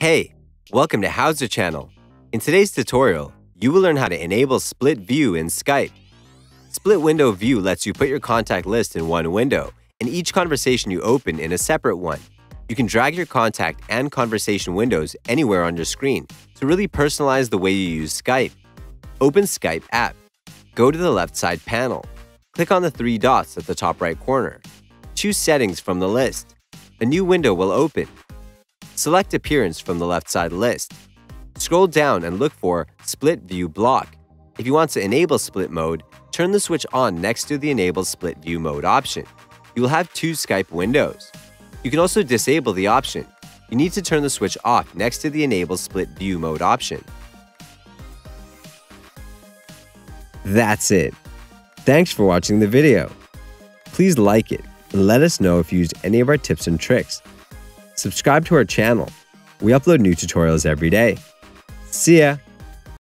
Hey, welcome to HOWZA channel. In today's tutorial, you will learn how to enable split view in Skype. Split window view lets you put your contact list in one window and each conversation you open in a separate one. You can drag your contact and conversation windows anywhere on your screen to really personalize the way you use Skype. Open Skype app. Go to the left side panel. Click on the three dots at the top right corner. Choose Settings from the list. A new window will open. Select Appearance from the left side list. Scroll down and look for Split View Block. If you want to enable split mode, turn the switch on next to the Enable Split View Mode option. You will have two Skype windows. You can also disable the option. You need to turn the switch off next to the Enable Split View Mode option. That's it. Thanks for watching the video. Please like it and let us know if you used any of our tips and tricks. Subscribe to our channel. We upload new tutorials every day. See ya!